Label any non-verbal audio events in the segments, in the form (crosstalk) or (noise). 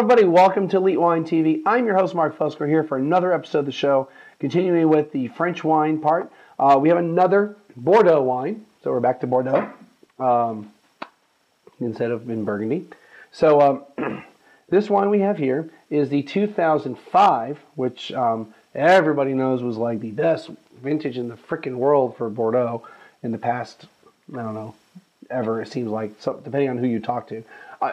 Everybody. Welcome to Elite Wine TV. I'm your host, Mark Fusco, here for another episode of the show. Continuing with the French wine part, uh, we have another Bordeaux wine. So we're back to Bordeaux um, instead of in Burgundy. So um, (clears throat) this wine we have here is the 2005, which um, everybody knows was like the best vintage in the freaking world for Bordeaux in the past, I don't know, ever. It seems like, so, depending on who you talk to.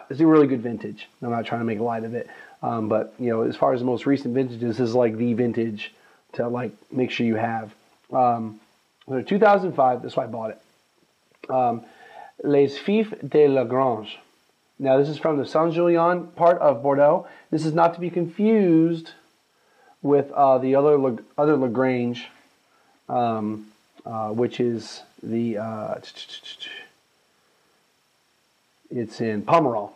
It's a really good vintage. I'm not trying to make light of it, um, but you know, as far as the most recent vintages, this is like the vintage to like make sure you have. Um, so 2005. That's why I bought it. Um, Les Fifs de la Grange. Now, this is from the Saint Julien part of Bordeaux. This is not to be confused with uh, the other other Lagrange, um, uh, which is the uh, it's in Pomerol.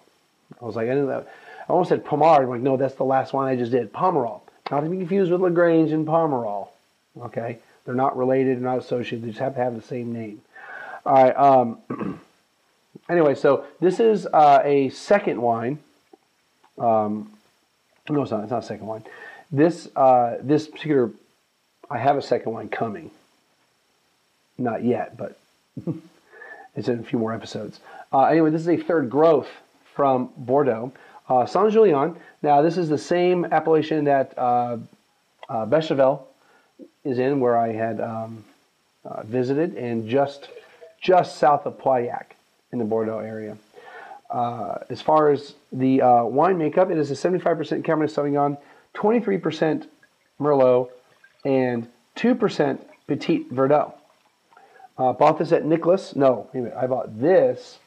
I was like, I, I almost said Pomard. I'm like, no, that's the last one I just did. Pomerol. Not to be confused with Lagrange and Pomerol. Okay, they're not related, they're not associated. They just have to have the same name. All right. Um, (clears throat) anyway, so this is uh, a second wine. Um, no, it's not. It's not a second wine. This uh, this particular, I have a second wine coming. Not yet, but (laughs) it's in a few more episodes. Uh, anyway, this is a third growth from Bordeaux. Uh, Saint Julien. Now, this is the same appellation that uh, uh, Beychevelle is in, where I had um, uh, visited, and just just south of Pauillac in the Bordeaux area. Uh, as far as the uh, wine makeup, it is a 75% Cabernet Sauvignon, 23% Merlot, and 2% Petit Verdot. Uh, bought this at Nicolas. No. I bought this.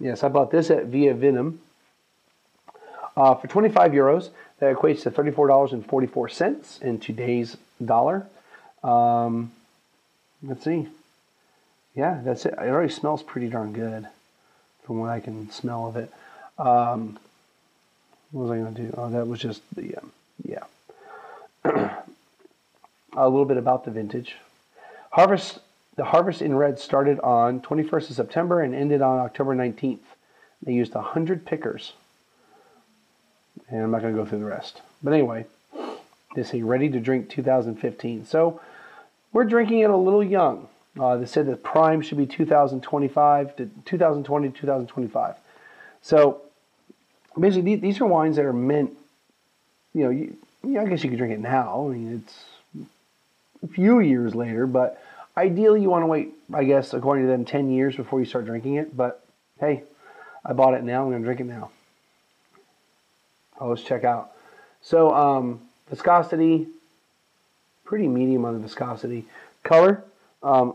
Yes, I bought this at Via Vinum uh, for 25 euros. That equates to $34.44 in today's dollar. Um, let's see. Yeah, that's it. It already smells pretty darn good from what I can smell of it. Um, what was I going to do? Oh, that was just the, um, yeah. (clears throat) a little bit about the vintage. Harvest the harvest in red started on 21st of September and ended on October 19th. They used 100 pickers. And I'm not going to go through the rest. But anyway, they say ready to drink 2015. So we're drinking it a little young. Uh, they said that prime should be 2025 to 2020 to 2025. So basically, these are wines that are meant, you know, you, yeah, I guess you could drink it now. I mean, it's a few years later, but Ideally, you want to wait, I guess, according to them, 10 years before you start drinking it. But hey, I bought it now. I'm going to drink it now. Oh, let's check out. So, um, viscosity, pretty medium on the viscosity. Color, um,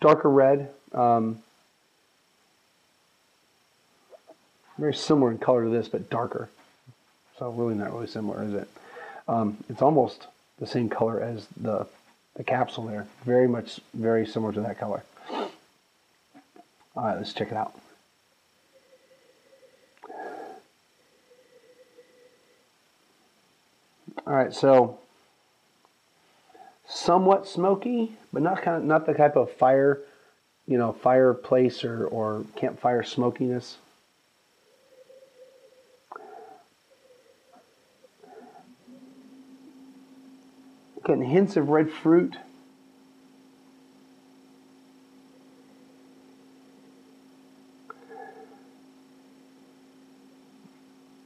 darker red. Um, very similar in color to this, but darker. So really not really similar, is it? Um, it's almost the same color as the the capsule there. Very much, very similar to that color. All right, let's check it out. All right, so somewhat smoky, but not kind of not the type of fire, you know, fireplace or or campfire smokiness. Getting hints of red fruit.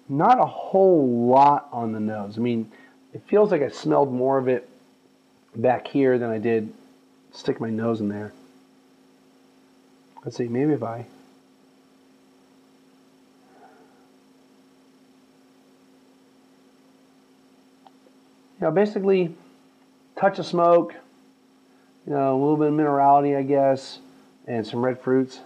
Not a whole lot on the nose. I mean, it feels like I smelled more of it back here than I did stick my nose in there. Let's see, maybe if I know, basically, touch of smoke, you know, a little bit of minerality, I guess, and some red fruits.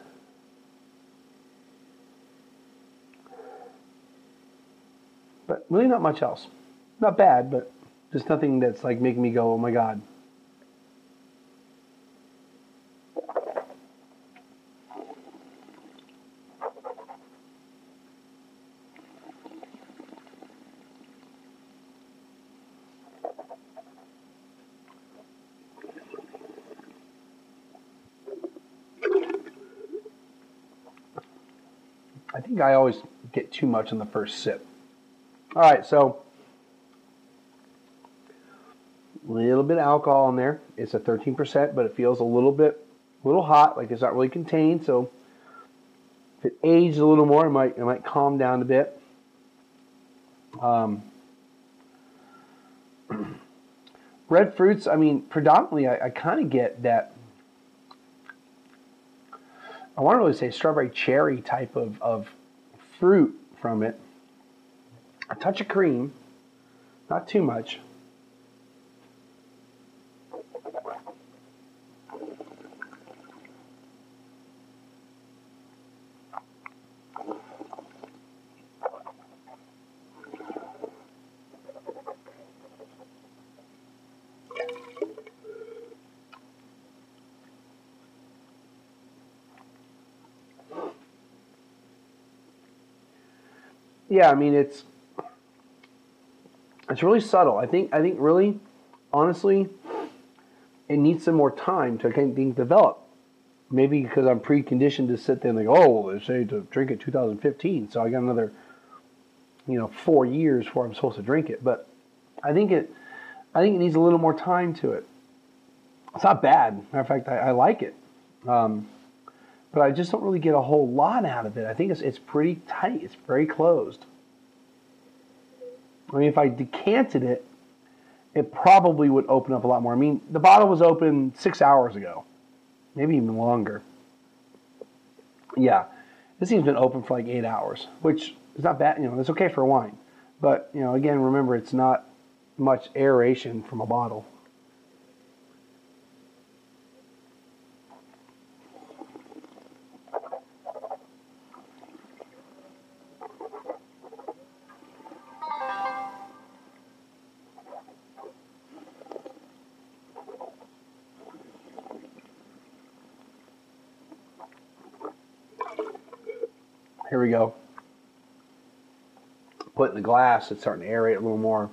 But really not much else. Not bad, but just nothing that's like making me go, oh my god. I always get too much on the first sip. All right, so a little bit of alcohol in there. It's a 13%, but it feels a little bit, a little hot, like it's not really contained. So if it aged a little more, it might, it might calm down a bit. Um, (clears throat) red fruits, I mean, predominantly, I, I kind of get that. I want to really say strawberry cherry type of, of fruit from it. A touch of cream, not too much. Yeah, I mean it's it's really subtle. I think I think really, honestly, it needs some more time to kind of develop. Maybe because I'm preconditioned to sit there and think, oh, well, they say to drink it 2015, so I got another, you know, four years before I'm supposed to drink it. But I think it, I think it needs a little more time to it. It's not bad. Matter of fact, I, I like it. Um, but I just don't really get a whole lot out of it. I think it's it's pretty tight. It's very closed. I mean, if I decanted it, it probably would open up a lot more. I mean, the bottle was open six hours ago, maybe even longer. Yeah, this thing's been open for like eight hours, which is not bad. You know, it's okay for wine, but you know, again, remember it's not much aeration from a bottle. Here we go. Put in the glass, it's starting to aerate a little more.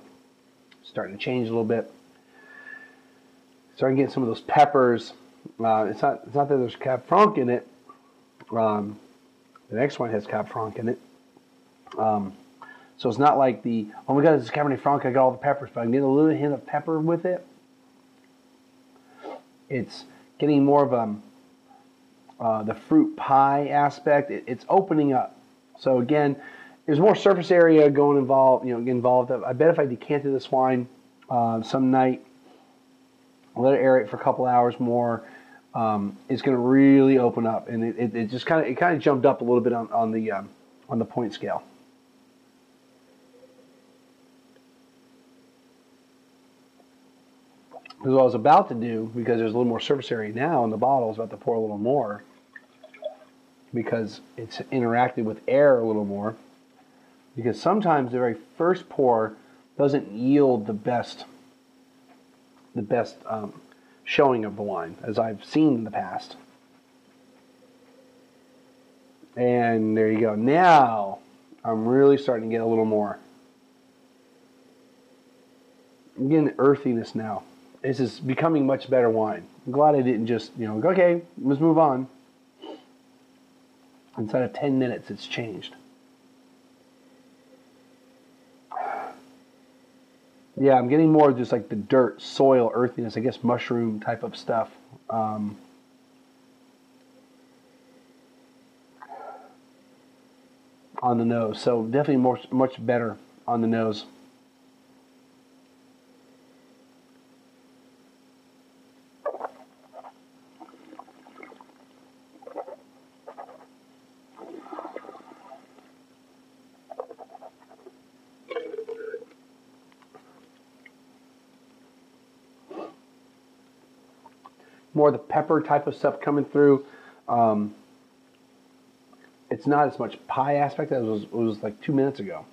Starting to change a little bit. Starting to get some of those peppers. Uh, it's not it's not that there's Cab Franc in it. Um, the next one has Cab Franc in it. Um, so it's not like the, oh my god, this is Cabernet Franc, I got all the peppers, but I'm getting a little hint of pepper with it. It's getting more of a, um, uh, the fruit pie aspect. It, it's opening up. So again, there's more surface area going involved. You know, involved. I bet if I decanted this wine uh, some night, let it aerate for a couple hours more, um, it's going to really open up, and it, it, it just kind of it kind of jumped up a little bit on, on the um, on the point scale. Because what I was about to do, because there's a little more surface area now in the bottle, I was about to pour a little more because it's interacted with air a little more. Because sometimes the very first pour doesn't yield the best, the best um, showing of the wine, as I've seen in the past. And there you go. Now I'm really starting to get a little more. I'm getting earthiness now. This is becoming much better wine. I'm glad I didn't just, you know, okay, let's move on. Inside of 10 minutes, it's changed. Yeah, I'm getting more just like the dirt, soil, earthiness, I guess mushroom type of stuff. Um, on the nose. So definitely more, much better on the nose. more of the pepper type of stuff coming through. Um, it's not as much pie aspect as it was, it was like two minutes ago.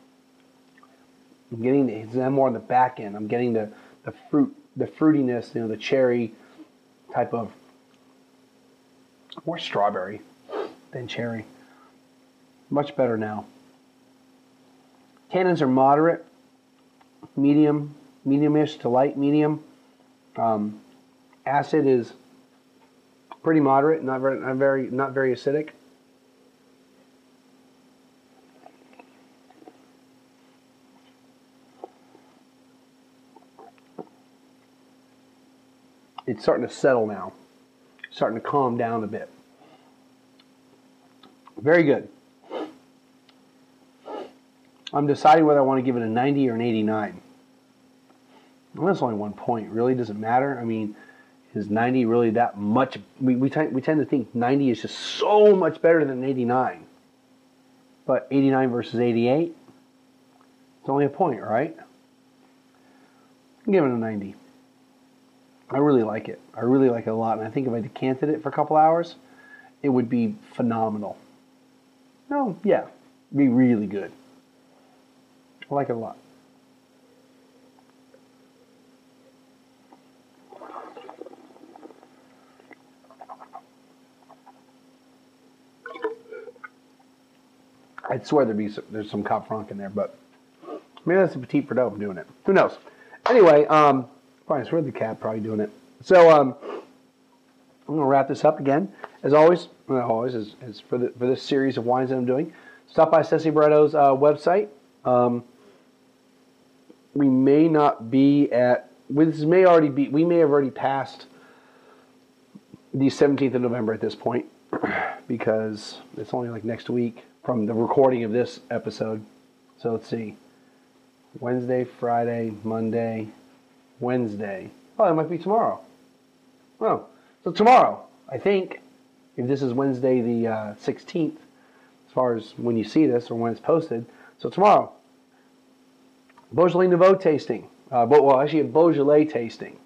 I'm getting the, it's more on the back end. I'm getting the, the fruit, the fruitiness, you know, the cherry type of more strawberry than cherry. Much better now. Tannins are moderate, medium, medium-ish to light medium. Um, acid is pretty moderate, not very, not very, not very acidic. It's starting to settle now, starting to calm down a bit. Very good. I'm deciding whether I want to give it a 90 or an 89. Well, that's only one point. Really, does it matter? I mean, is 90 really that much? We, we, we tend to think 90 is just so much better than 89. But 89 versus 88, it's only a point, right? Giving it a 90. I really like it. I really like it a lot. And I think if I decanted it for a couple hours, it would be phenomenal. No, yeah, be really good. I like it a lot. I'd swear there'd be some, there's some Cab Franc in there, but maybe that's a Petit Verdot doing it. Who knows? Anyway, um, probably swear the cat probably doing it. So um, I'm gonna wrap this up again. As always, well, always is, for the, for this series of wines that I'm doing. Stop by Ceci Barrett's uh, website. Um, we may not be at. This may already be. We may have already passed the 17th of November at this point (clears throat) because it's only like next week from the recording of this episode. So let's see. Wednesday, Friday, Monday, Wednesday. Oh, it might be tomorrow. Oh, so tomorrow, I think, if this is Wednesday the uh, 16th, as far as when you see this or when it's posted. So tomorrow, Beaujolais Nouveau tasting. Uh, well, actually, a Beaujolais tasting.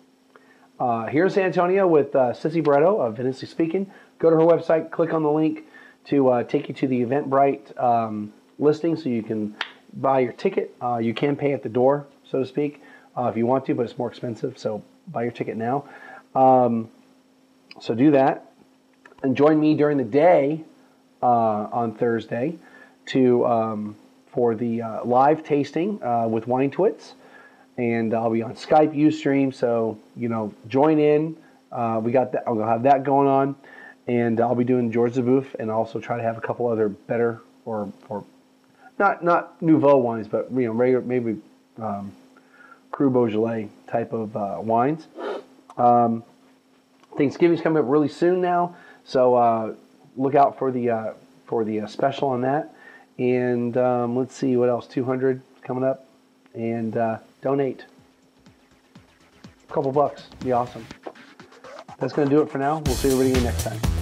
Uh, here in San Antonio with uh, Barretto of Vinicius Speaking. Go to her website, click on the link to uh, take you to the Eventbrite um, listing so you can buy your ticket. Uh, you can pay at the door, so to speak, uh, if you want to, but it's more expensive, so buy your ticket now. Um, so do that. And join me during the day uh, on Thursday to um, for the uh, live tasting uh, with Wine Twits. And I'll be on Skype, Ustream, so, you know, join in. we got that, I'll have that going on and I'll be doing Georges Duboeuf and also try to have a couple other better or or not not nouveau wines, but you know regular maybe um, Cru Beaujolais type of uh, wines. Um, Thanksgiving's coming up really soon now, so uh, look out for the uh, for the uh, special on that. And um, let's see what else. 200 coming up, and uh, donate. A couple bucks, be awesome. That's going to do it for now. We'll see everybody again next time.